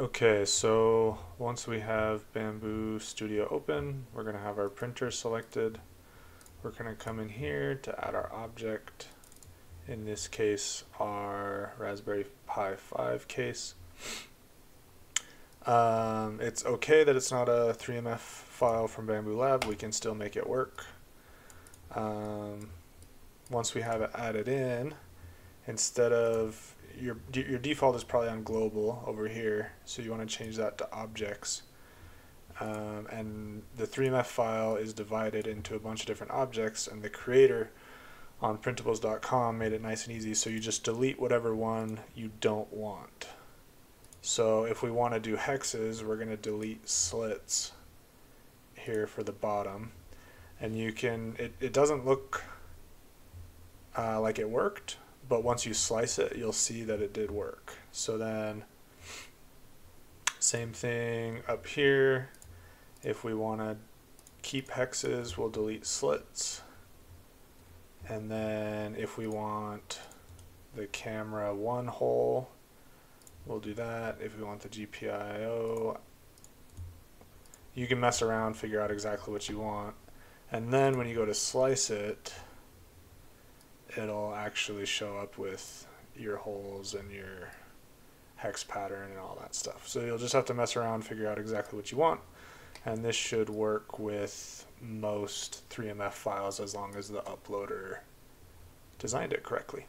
Okay, so once we have Bambu Studio open, we're going to have our printer selected. We're going to come in here to add our object, in this case our Raspberry Pi 5 case. Um, it's okay that it's not a 3MF file from Bambu Lab, we can still make it work. Um, once we have it added in, instead of your your default is probably on global over here, so you want to change that to objects. Um, and the 3MF file is divided into a bunch of different objects, and the creator on printables.com made it nice and easy. So you just delete whatever one you don't want. So if we want to do hexes, we're going to delete slits here for the bottom. And you can, it, it doesn't look uh, like it worked, but once you slice it, you'll see that it did work. So then, same thing up here. If we want to keep hexes, we'll delete slits. And then if we want the camera one hole, we'll do that. If we want the GPIO, you can mess around, figure out exactly what you want. And then when you go to slice it, it'll actually show up with your holes and your hex pattern and all that stuff. So you'll just have to mess around, figure out exactly what you want. And this should work with most 3MF files as long as the uploader designed it correctly.